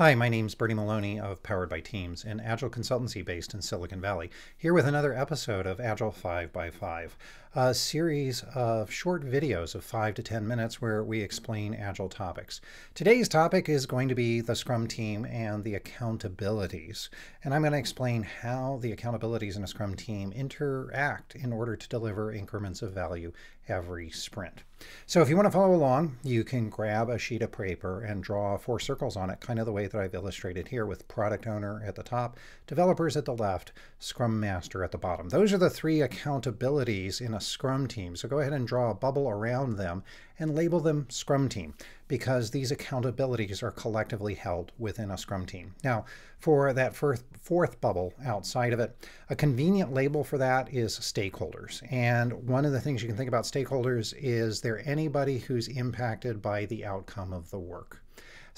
Hi, my name's Bernie Maloney of Powered by Teams, an agile consultancy based in Silicon Valley, here with another episode of Agile 5x5, a series of short videos of 5 to 10 minutes where we explain agile topics. Today's topic is going to be the Scrum team and the accountabilities, and I'm going to explain how the accountabilities in a Scrum team interact in order to deliver increments of value every sprint. So if you want to follow along, you can grab a sheet of paper and draw four circles on it, kind of the way that I've illustrated here with product owner at the top, developers at the left, scrum master at the bottom. Those are the three accountabilities in a scrum team. So go ahead and draw a bubble around them and label them scrum team because these accountabilities are collectively held within a scrum team. Now, for that first, fourth bubble outside of it, a convenient label for that is stakeholders. And one of the things you can think about stakeholders is they're anybody who's impacted by the outcome of the work.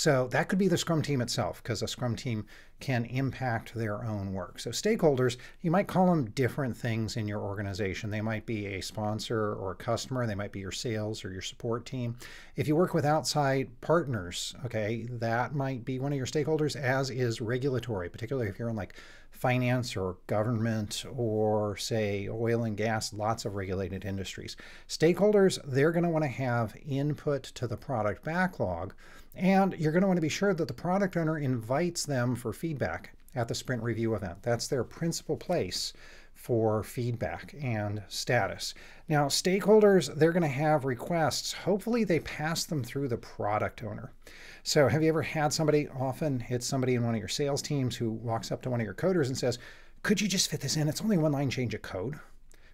So that could be the Scrum team itself, because a Scrum team can impact their own work. So stakeholders, you might call them different things in your organization. They might be a sponsor or a customer. They might be your sales or your support team. If you work with outside partners, okay, that might be one of your stakeholders, as is regulatory, particularly if you're in like finance or government or say oil and gas, lots of regulated industries. Stakeholders, they're going to want to have input to the product backlog and you're going to want to be sure that the product owner invites them for feedback at the sprint review event. That's their principal place for feedback and status. Now, stakeholders, they're going to have requests. Hopefully, they pass them through the product owner. So, have you ever had somebody, often it's somebody in one of your sales teams who walks up to one of your coders and says, Could you just fit this in? It's only one line change of code.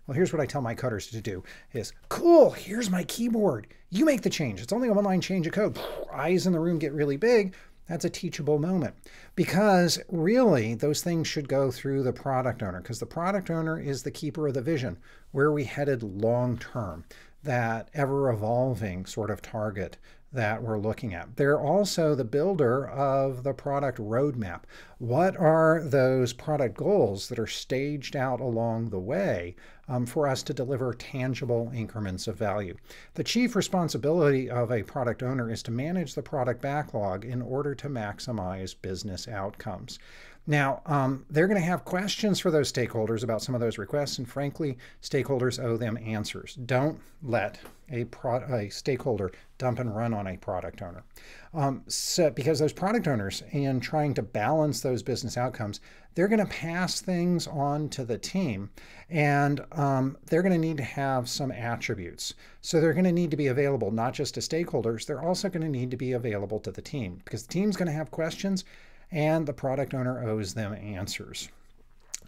Well, here's what I tell my coders to do is, cool, here's my keyboard. You make the change. It's only a one-line change of code. Eyes in the room get really big. That's a teachable moment because really those things should go through the product owner because the product owner is the keeper of the vision. Where we headed long term? That ever evolving sort of target that we're looking at. They're also the builder of the product roadmap. What are those product goals that are staged out along the way um, for us to deliver tangible increments of value? The chief responsibility of a product owner is to manage the product backlog in order to maximize business outcomes. Now, um, they're going to have questions for those stakeholders about some of those requests, and frankly, stakeholders owe them answers. Don't let a, a stakeholder dump and run on a product owner. Um, so, because those product owners, in trying to balance those business outcomes, they're going to pass things on to the team, and um, they're going to need to have some attributes. So they're going to need to be available not just to stakeholders, they're also going to need to be available to the team because the team's going to have questions and the product owner owes them answers.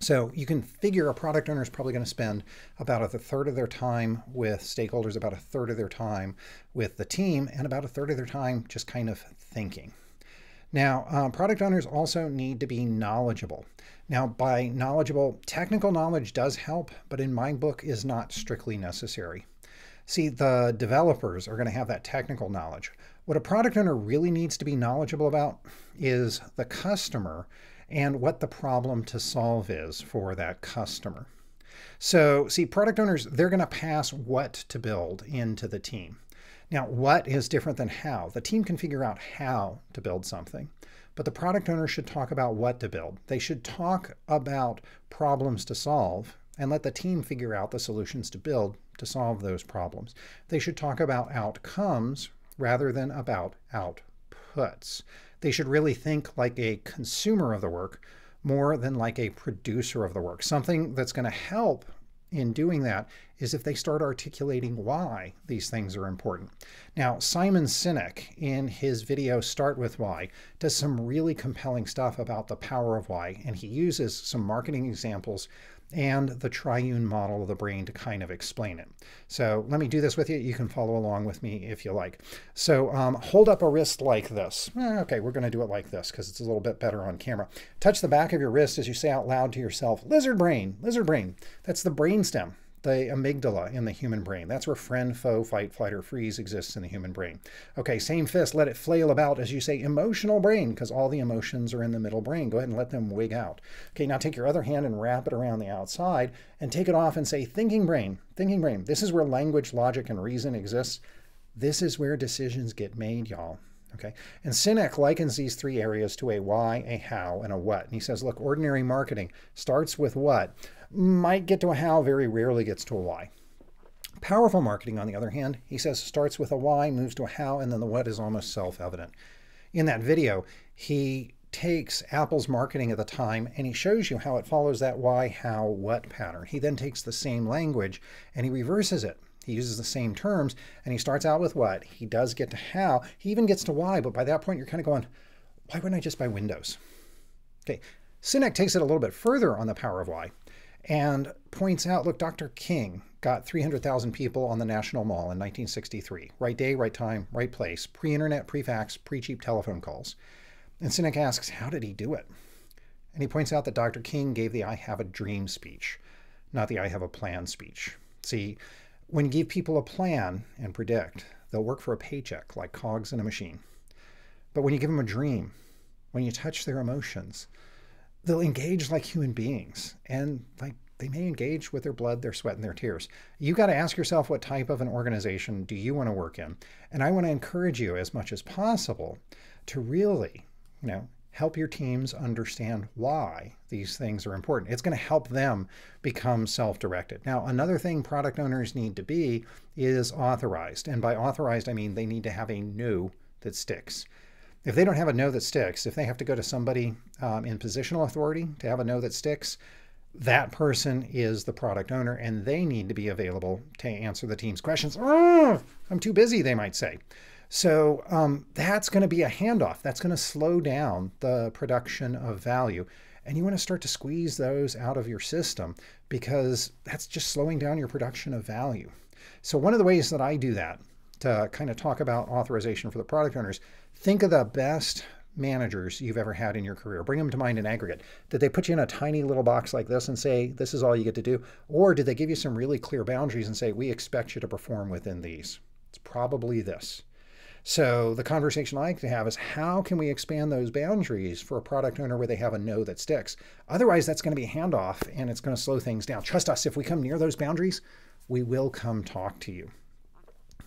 So you can figure a product owner is probably going to spend about a third of their time with stakeholders, about a third of their time with the team, and about a third of their time just kind of thinking. Now, um, product owners also need to be knowledgeable. Now, by knowledgeable, technical knowledge does help, but in my book is not strictly necessary. See, the developers are going to have that technical knowledge. What a product owner really needs to be knowledgeable about is the customer and what the problem to solve is for that customer. So, see, product owners, they're going to pass what to build into the team. Now, what is different than how? The team can figure out how to build something, but the product owner should talk about what to build. They should talk about problems to solve and let the team figure out the solutions to build to solve those problems. They should talk about outcomes rather than about outputs. They should really think like a consumer of the work more than like a producer of the work. Something that's going to help in doing that is if they start articulating why these things are important. Now, Simon Sinek, in his video Start With Why, does some really compelling stuff about the power of why, and he uses some marketing examples and the triune model of the brain to kind of explain it. So let me do this with you. You can follow along with me if you like. So um, hold up a wrist like this. Eh, okay, we're going to do it like this because it's a little bit better on camera. Touch the back of your wrist as you say out loud to yourself, lizard brain, lizard brain. That's the brain stem the amygdala in the human brain. That's where friend, foe, fight, flight, or freeze exists in the human brain. Okay, same fist, let it flail about as you say emotional brain, because all the emotions are in the middle brain. Go ahead and let them wig out. Okay, now take your other hand and wrap it around the outside and take it off and say thinking brain, thinking brain. This is where language, logic, and reason exists. This is where decisions get made, y'all. Okay, and Sinek likens these three areas to a why, a how, and a what. And he says, look, ordinary marketing starts with what, might get to a how, very rarely gets to a why. Powerful marketing, on the other hand, he says starts with a why, moves to a how, and then the what is almost self evident. In that video, he takes Apple's marketing at the time and he shows you how it follows that why, how, what pattern. He then takes the same language and he reverses it. He uses the same terms and he starts out with what. He does get to how. He even gets to why, but by that point you're kind of going, why wouldn't I just buy Windows? Okay, Sinek takes it a little bit further on the power of why and points out, look, Dr. King got 300,000 people on the National Mall in 1963. Right day, right time, right place, pre-internet, pre-fax, pre-cheap telephone calls. And Sinek asks, how did he do it? And he points out that Dr. King gave the I have a dream speech, not the I have a plan speech. See, when you give people a plan and predict, they'll work for a paycheck like cogs in a machine. But when you give them a dream, when you touch their emotions, they'll engage like human beings and like they may engage with their blood, their sweat, and their tears. You got to ask yourself what type of an organization do you want to work in? And I want to encourage you as much as possible to really, you know, help your teams understand why these things are important. It's going to help them become self-directed. Now, another thing product owners need to be is authorized. And by authorized, I mean they need to have a no that sticks. If they don't have a no that sticks, if they have to go to somebody um, in positional authority to have a no that sticks, that person is the product owner and they need to be available to answer the team's questions. Oh, I'm too busy, they might say. So um, that's going to be a handoff. That's going to slow down the production of value. And you want to start to squeeze those out of your system because that's just slowing down your production of value. So one of the ways that I do that to kind of talk about authorization for the product owners, think of the best managers you've ever had in your career. Bring them to mind in aggregate. Did they put you in a tiny little box like this and say, this is all you get to do? Or did they give you some really clear boundaries and say, we expect you to perform within these? It's probably this. So the conversation I like to have is how can we expand those boundaries for a product owner where they have a no that sticks? Otherwise, that's going to be a handoff and it's going to slow things down. Trust us, if we come near those boundaries, we will come talk to you.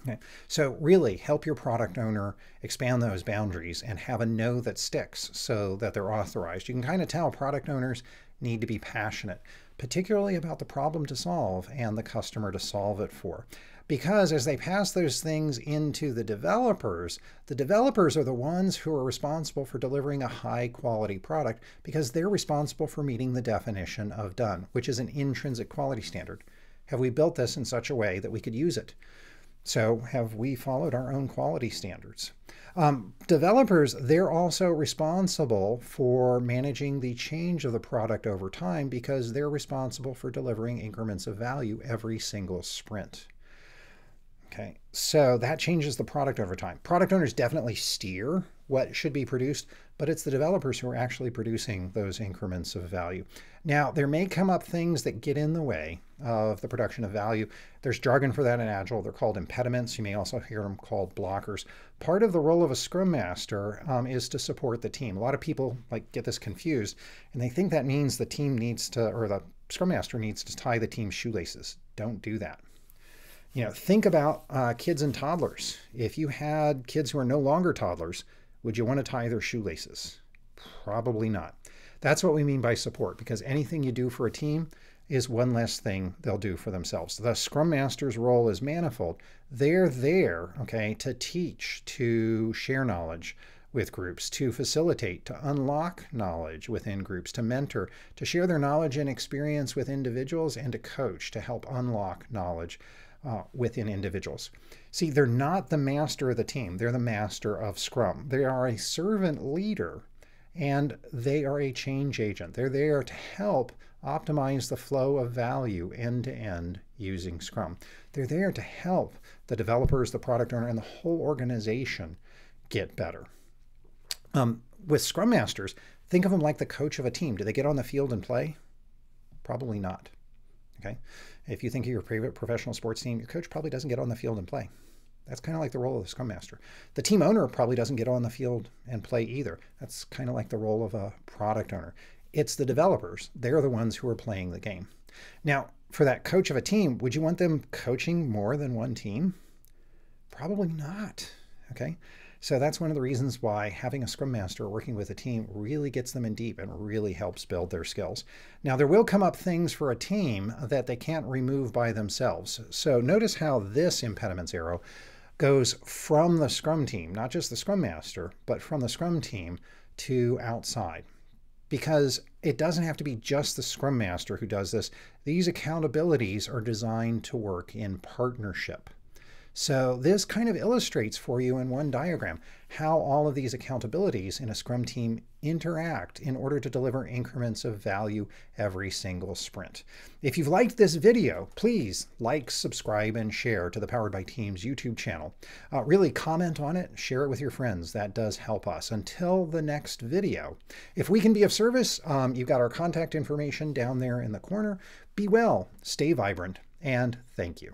Okay. So really help your product owner expand those boundaries and have a no that sticks so that they're authorized. You can kind of tell product owners need to be passionate, particularly about the problem to solve and the customer to solve it for. Because as they pass those things into the developers, the developers are the ones who are responsible for delivering a high quality product because they're responsible for meeting the definition of done, which is an intrinsic quality standard. Have we built this in such a way that we could use it? So have we followed our own quality standards? Um, developers, they're also responsible for managing the change of the product over time because they're responsible for delivering increments of value every single sprint. Okay, so that changes the product over time. Product owners definitely steer what should be produced, but it's the developers who are actually producing those increments of value. Now, there may come up things that get in the way of the production of value. There's jargon for that in Agile. They're called impediments. You may also hear them called blockers. Part of the role of a Scrum Master um, is to support the team. A lot of people like get this confused, and they think that means the team needs to, or the Scrum Master needs to tie the team's shoelaces. Don't do that. You know, think about uh, kids and toddlers. If you had kids who are no longer toddlers, would you want to tie their shoelaces? Probably not. That's what we mean by support, because anything you do for a team is one less thing they'll do for themselves. The Scrum Master's role is manifold. They're there, okay, to teach, to share knowledge with groups, to facilitate, to unlock knowledge within groups, to mentor, to share their knowledge and experience with individuals, and to coach to help unlock knowledge uh, within individuals. See, they're not the master of the team, they're the master of Scrum. They are a servant leader and they are a change agent. They're there to help optimize the flow of value end to end using Scrum. They're there to help the developers, the product owner, and the whole organization get better. Um, with Scrum Masters, think of them like the coach of a team. Do they get on the field and play? Probably not. Okay. If you think of your favorite professional sports team, your coach probably doesn't get on the field and play. That's kind of like the role of the Scrum Master. The team owner probably doesn't get on the field and play either. That's kind of like the role of a product owner. It's the developers. They're the ones who are playing the game. Now, for that coach of a team, would you want them coaching more than one team? Probably not. Okay. So that's one of the reasons why having a Scrum Master working with a team really gets them in deep and really helps build their skills. Now, there will come up things for a team that they can't remove by themselves. So notice how this impediments arrow goes from the Scrum team, not just the Scrum Master, but from the Scrum team to outside because it doesn't have to be just the Scrum Master who does this. These accountabilities are designed to work in partnership. So this kind of illustrates for you in one diagram how all of these accountabilities in a Scrum team interact in order to deliver increments of value every single sprint. If you've liked this video, please like, subscribe, and share to the Powered by Teams YouTube channel. Uh, really comment on it, share it with your friends. That does help us. Until the next video, if we can be of service, um, you've got our contact information down there in the corner. Be well, stay vibrant, and thank you.